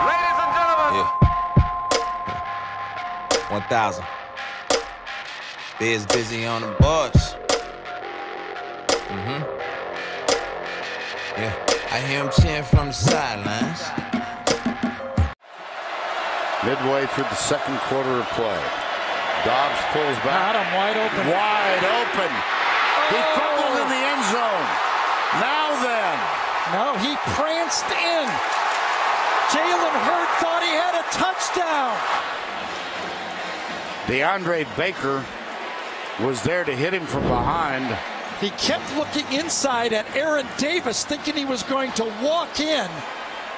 Ladies and gentlemen. Yeah. 1,000. Biz busy on the boards. Mm-hmm. Yeah. I hear him cheering from the sidelines. Midway through the second quarter of play. Dobbs pulls back. Got him wide open. Wide open. He fumbled in the end zone. Now then. No, he pranced in. Jalen Hurd thought he had a touchdown. DeAndre Baker was there to hit him from behind. He kept looking inside at Aaron Davis, thinking he was going to walk in,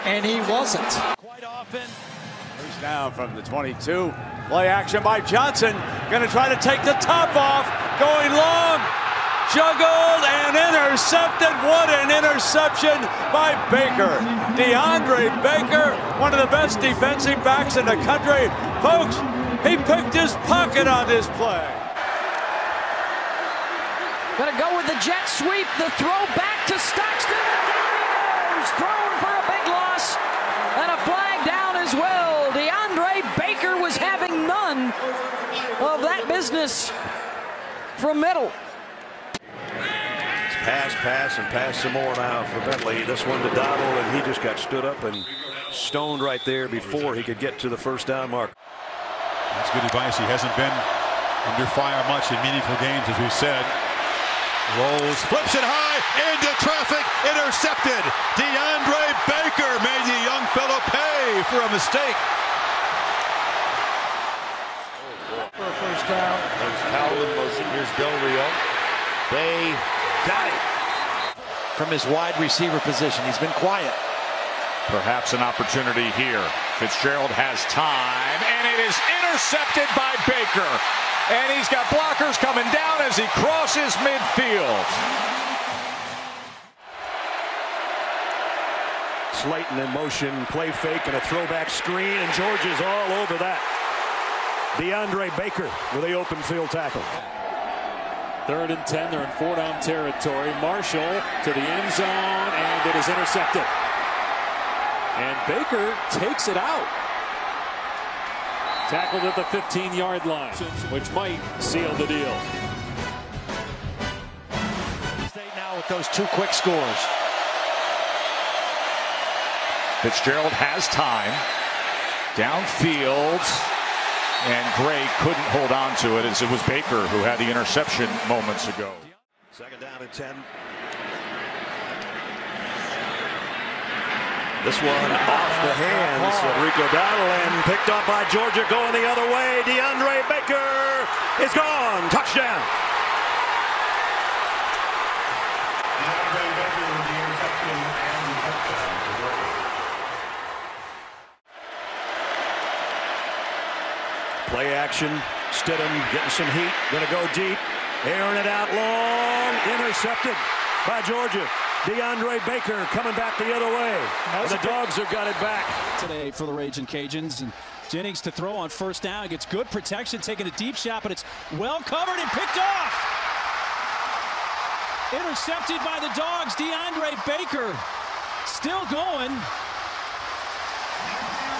and he wasn't. Quite often. First down from the 22. Play action by Johnson. Going to try to take the top off. Going long. Juggled and intercepted. What an interception by Baker. DeAndre Baker, one of the best defensive backs in the country. Folks, he picked his pocket on this play. Gonna go with the jet sweep. The throw back to Stockton. Goes thrown for a big loss. And a flag down as well. DeAndre Baker was having none of that business from middle. Pass, pass, and pass some more now for Bentley. This one to Donald, and he just got stood up and stoned right there before he could get to the first down mark. That's good advice. He hasn't been under fire much in meaningful games, as we said. Rolls, flips it high, into traffic, intercepted. DeAndre Baker made the young fellow pay for a mistake. For a first down. There's Powell in motion. Here's Del Rio. They got it. From his wide receiver position, he's been quiet. Perhaps an opportunity here. Fitzgerald has time, and it is intercepted by Baker. And he's got blockers coming down as he crosses midfield. Slayton in motion, play fake, and a throwback screen, and George is all over that. DeAndre Baker with a open field tackle. Third and 10, they're in four down territory. Marshall to the end zone, and it is intercepted. And Baker takes it out. Tackled at the 15 yard line, which might seal the deal. State now with those two quick scores. Fitzgerald has time. Downfield. And Gray couldn't hold on to it as it was Baker who had the interception moments ago. Second down and 10. This one off the hands of Rico Dowdle and picked up by Georgia going the other way. DeAndre Baker is gone. Touchdown. Play action. Stidham getting some heat. Going to go deep. Airing it out long. Intercepted by Georgia. DeAndre Baker coming back the other way. And the dogs have got it back. Today for the Raging Cajuns. And Jennings to throw on first down. Gets good protection, taking a deep shot, but it's well covered and picked off. Intercepted by the dogs. DeAndre Baker still going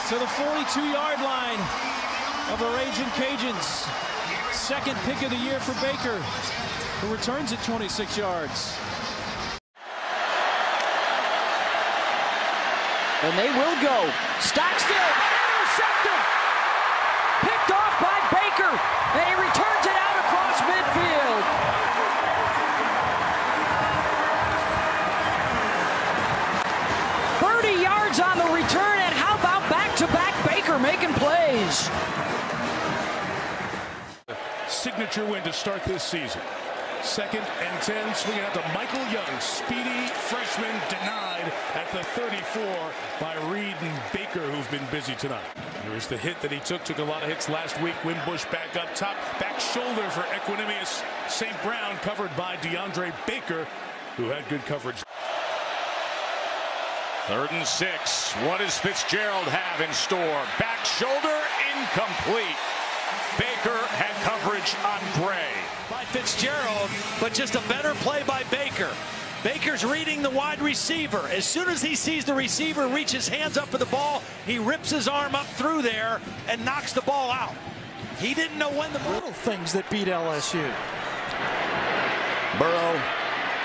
to the 42-yard line of the Raging Cajuns. Second pick of the year for Baker, who returns at 26 yards. And they will go. Stockstill intercepted. Picked off by Baker. And he returns it out across midfield. Thirty yards on the return, and how about back-to-back Baker making plays? Signature win to start this season. Second and 10, swinging out to Michael Young. Speedy freshman denied at the 34 by Reed and Baker, who've been busy tonight. Here's the hit that he took. Took a lot of hits last week. Wimbush back up top. Back shoulder for Equanimous. St. Brown covered by DeAndre Baker, who had good coverage. Third and six. What does Fitzgerald have in store? Back shoulder incomplete. Baker had coverage on Gray. By Fitzgerald, but just a better play by Baker. Baker's reading the wide receiver. As soon as he sees the receiver reach his hands up for the ball, he rips his arm up through there and knocks the ball out. He didn't know when the little things that beat LSU. Burrow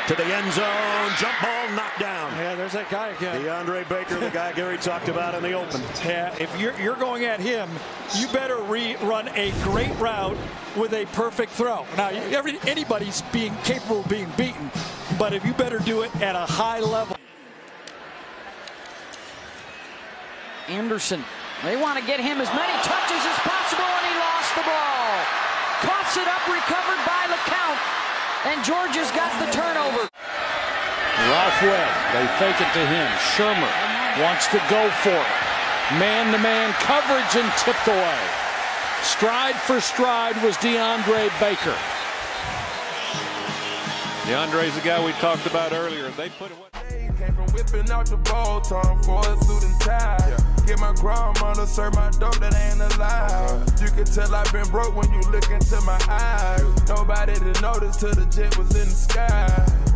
to the end zone. Jump ball knocked down. Yeah, there's that guy again. DeAndre Baker, the guy Gary talked about in the open. Yeah, if you're, you're going at him, you better run a great route with a perfect throw. Now, every, anybody's being capable of being beaten, but if you better do it at a high level. Anderson, they want to get him as many touches as possible, and he lost the ball. Coughs it up, recovered by LeCounte, and Georgia's got the turnover. Ralph Webb, they fake it to him. Shurmur wants to go for it. Man-to-man -man coverage and tipped away. Stride for stride was DeAndre Baker. DeAndre's the guy we talked about earlier. They put. Out the ball, time for a suit and tie. Yeah. Get my grandmother serve my dope that ain't alive. You can tell I've been broke when you look into my eyes. Nobody to notice till the jet was in the sky.